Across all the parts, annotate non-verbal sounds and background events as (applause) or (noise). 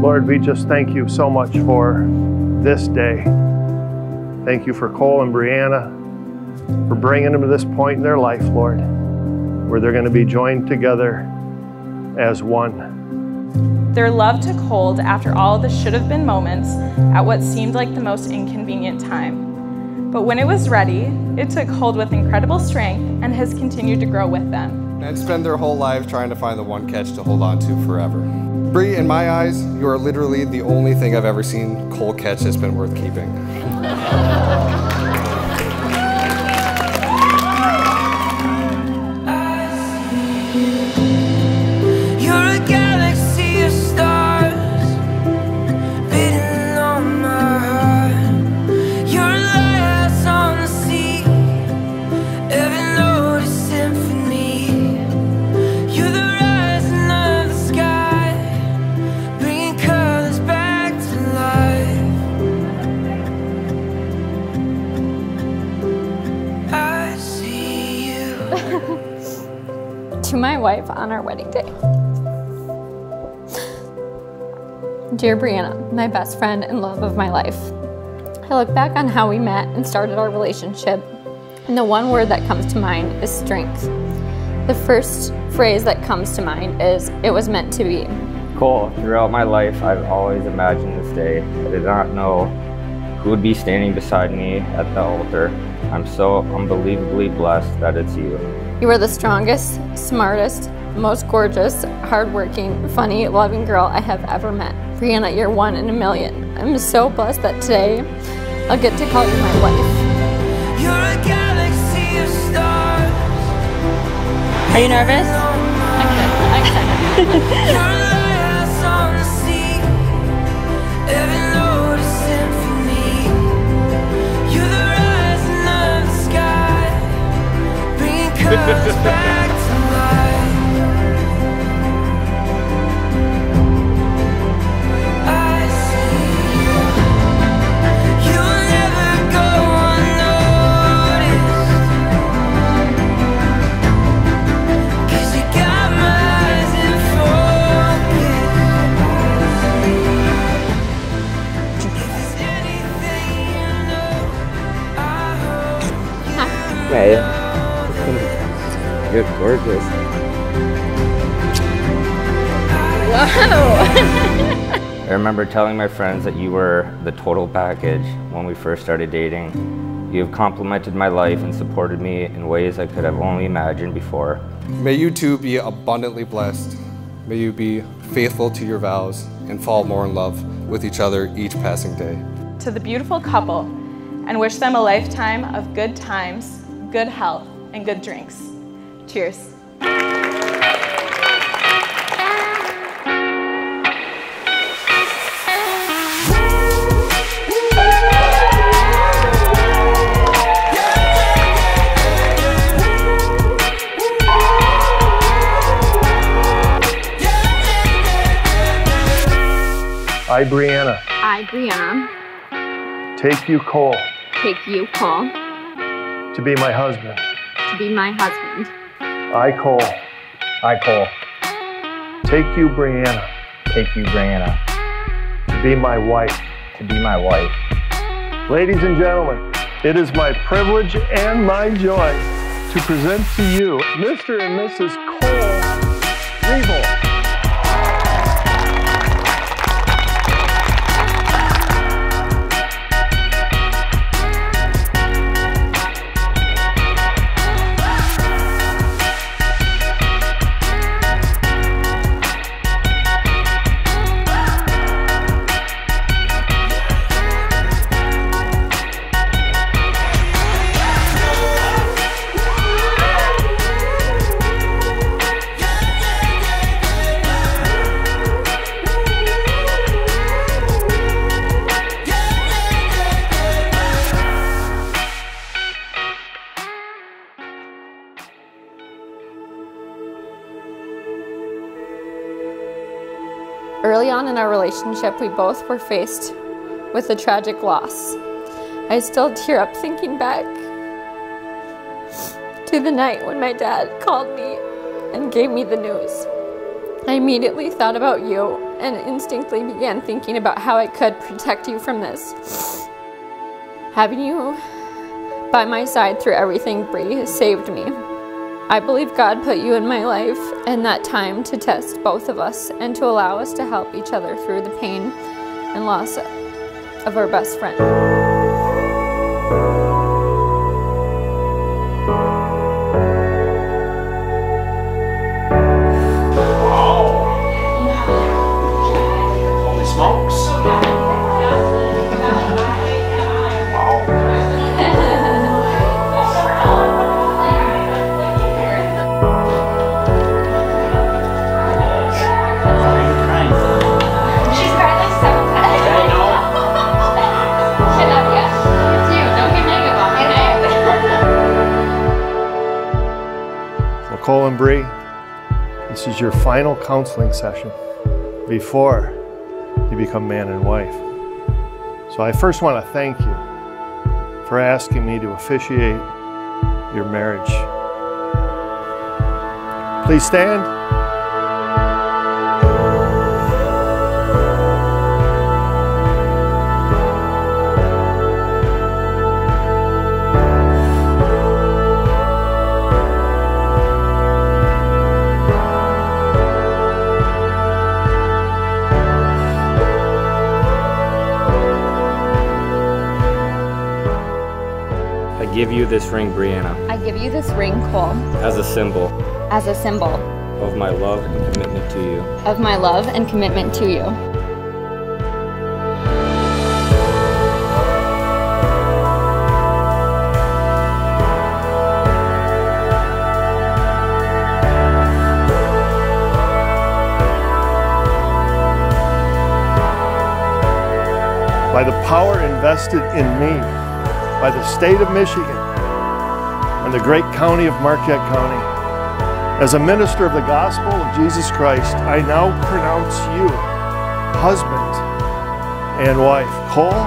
Lord, we just thank you so much for this day. Thank you for Cole and Brianna for bringing them to this point in their life, Lord, where they're going to be joined together as one. Their love took hold after all the should have been moments at what seemed like the most inconvenient time. But when it was ready, it took hold with incredible strength and has continued to grow with them. And spend their whole lives trying to find the one catch to hold on to forever. Bree, in my eyes, you are literally the only thing I've ever seen Cole catch that's been worth keeping. (laughs) wife on our wedding day. Dear Brianna, my best friend and love of my life, I look back on how we met and started our relationship, and the one word that comes to mind is strength. The first phrase that comes to mind is, it was meant to be. Cole, throughout my life, I've always imagined this day. I did not know who would be standing beside me at the altar. I'm so unbelievably blessed that it's you. You are the strongest, smartest, most gorgeous, hardworking, funny, loving girl I have ever met. Brianna, you're one in a million. I'm so blessed that today I'll get to call you my wife. You're a galaxy of stars. Are you nervous? I'm good. I'm excited. You're gorgeous. Wow! I remember telling my friends that you were the total package when we first started dating. You have complimented my life and supported me in ways I could have only imagined before. May you two be abundantly blessed. May you be faithful to your vows and fall more in love with each other each passing day. To the beautiful couple, and wish them a lifetime of good times, good health, and good drinks. Cheers. I, Brianna, I, Brianna, take you, Cole, take you, Cole, to be my husband. to be my husband. I, Cole, I, Cole, take you, Brianna, take you, Brianna, to be my wife. to be my wife. Ladies and gentlemen, it is my privilege and my joy to present to you Mr. and Mrs. Cole Revel. Early on in our relationship, we both were faced with a tragic loss. I still tear up thinking back to the night when my dad called me and gave me the news. I immediately thought about you and instinctively began thinking about how I could protect you from this. Having you by my side through everything, Bree, saved me. I believe God put you in my life and that time to test both of us and to allow us to help each other through the pain and loss of our best friend. Final counseling session before you become man and wife. So I first want to thank you for asking me to officiate your marriage. Please stand. Give you this ring, Brianna. I give you this ring, Cole. As a symbol. As a symbol. Of my love and commitment to you. Of my love and commitment to you. By the power invested in me by the state of Michigan and the great county of Marquette County. As a minister of the gospel of Jesus Christ, I now pronounce you husband and wife. Cole,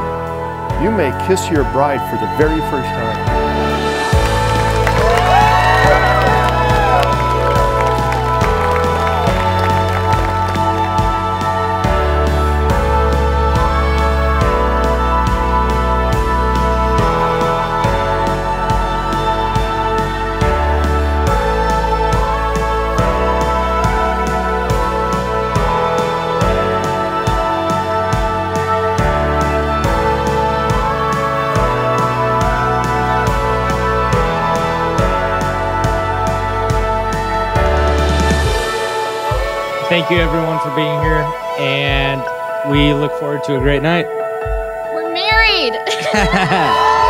you may kiss your bride for the very first time. Thank you everyone for being here, and we look forward to a great night. We're married. (laughs) (laughs)